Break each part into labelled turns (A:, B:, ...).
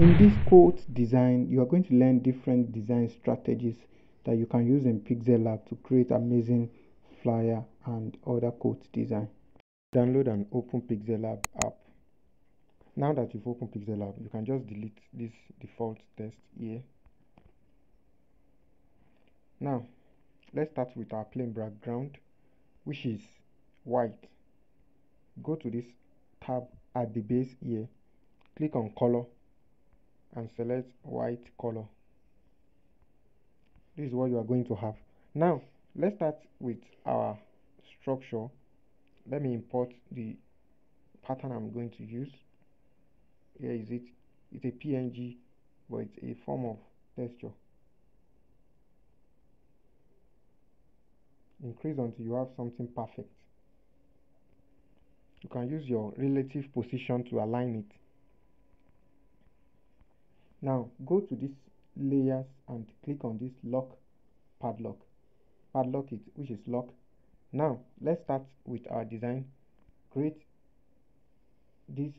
A: In this quote design, you are going to learn different design strategies that you can use in Pixel Lab to create amazing flyer and other quote design. Download and open Pixel Lab app. Now that you've opened Pixel Lab, you can just delete this default text here. Now, let's start with our plain background, which is white. Go to this tab at the base here, click on color and select white color. This is what you are going to have. Now let's start with our structure. Let me import the pattern I'm going to use. Here is it. It's a PNG but it's a form of texture. Increase until you have something perfect. You can use your relative position to align it now go to this layers and click on this lock padlock. Padlock it which is lock. Now let's start with our design. Create this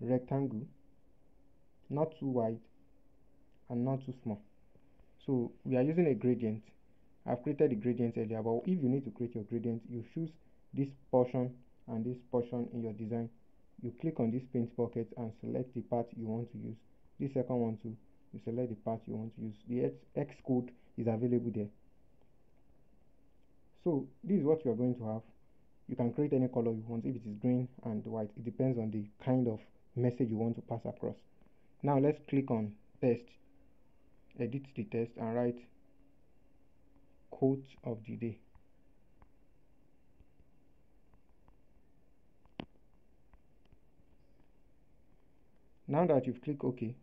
A: rectangle not too wide and not too small. So we are using a gradient. I've created the gradient earlier but if you need to create your gradient you choose this portion and this portion in your design. You click on this paint bucket and select the part you want to use this second one too. You select the part you want to use. The hex code is available there. So this is what you are going to have. You can create any color you want. If it is green and white it depends on the kind of message you want to pass across. Now let's click on text edit the text and write quote of the day now that you've clicked ok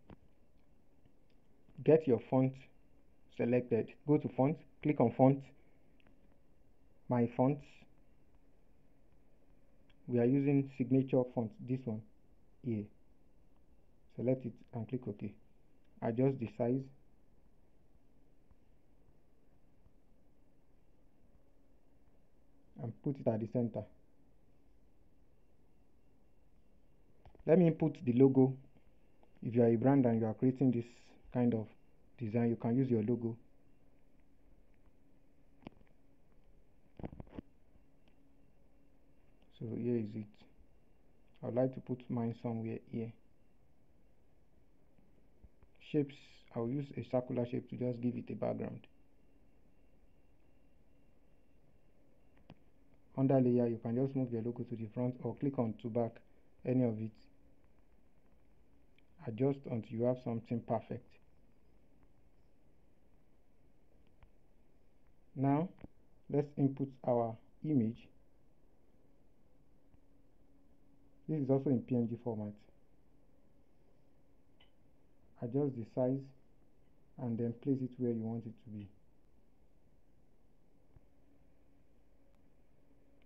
A: get your font selected. Go to font click on font. My fonts we are using signature font this one here. Select it and click ok. Adjust the size. And put it at the center. Let me input the logo if you are a brand and you are creating this kind of design you can use your logo. So here is it. I would like to put mine somewhere here. Shapes I'll use a circular shape to just give it a background. Under layer you can just move your logo to the front or click on to back any of it adjust until you have something perfect. Now let's input our image. This is also in png format. Adjust the size and then place it where you want it to be.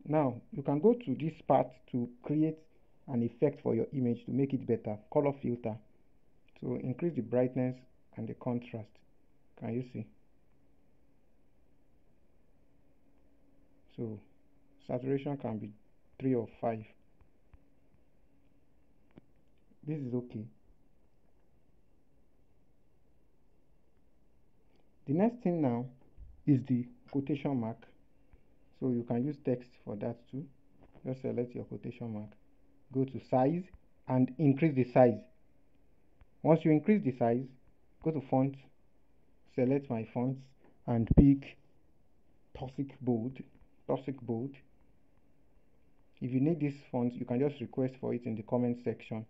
A: Now you can go to this part to create an effect for your image to make it better color filter to increase the brightness and the contrast. Can you see? So saturation can be 3 or 5 this is okay. The next thing now is the quotation mark. So you can use text for that too. Just select your quotation mark. Go to size and increase the size once you increase the size go to font select my fonts and pick Tosik bold Tosik bold. If you need this font you can just request for it in the comment section.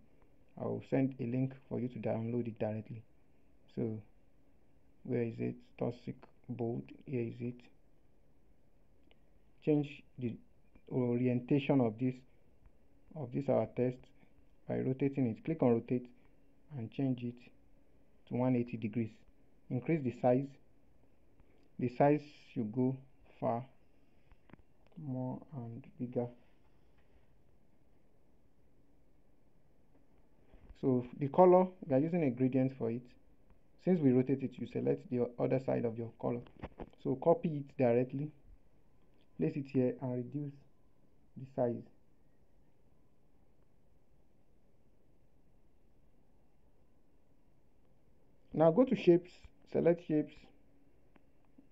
A: I will send a link for you to download it directly. So where is it? Tosik bold here is it. Change the orientation of this of this our text by rotating it. Click on rotate and change it to 180 degrees. Increase the size. The size should go far more and bigger. So the color we are using a gradient for it. Since we rotate it you select the other side of your color. So copy it directly. Place it here and reduce the size now go to shapes. Select shapes.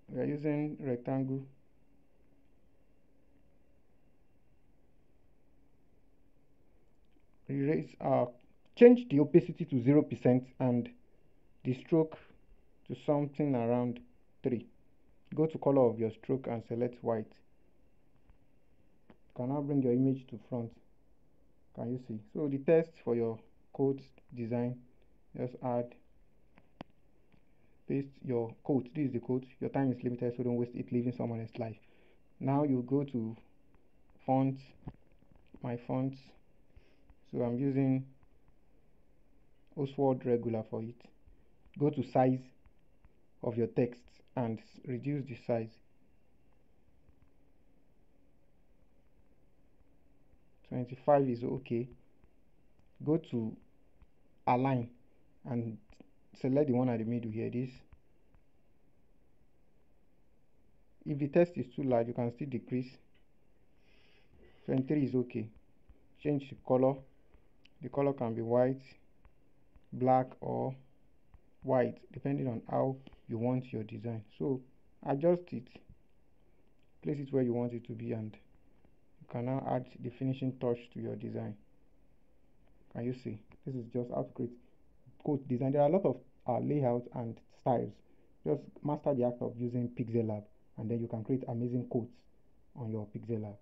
A: We are using rectangle. Erase uh change the opacity to 0% and the stroke to something around 3 go to color of your stroke and select white. Can now bring your image to front. Can you see? So the text for your quote design just add paste your quote this is the quote your time is limited so don't waste it living someone else's life. Now you go to font my fonts so i'm using oswald regular for it. Go to size of your text and reduce the size. 25 is okay. Go to align and select the one at the middle here this. If the text is too large you can still decrease. 23 is okay. Change the color. The color can be white black or white depending on how you want your design. So adjust it. Place it where you want it to be and you can now add the finishing touch to your design. Can you see? This is just how to create quote design. There are a lot of uh, layouts and styles. Just master the act of using pixel lab and then you can create amazing quotes on your pixel lab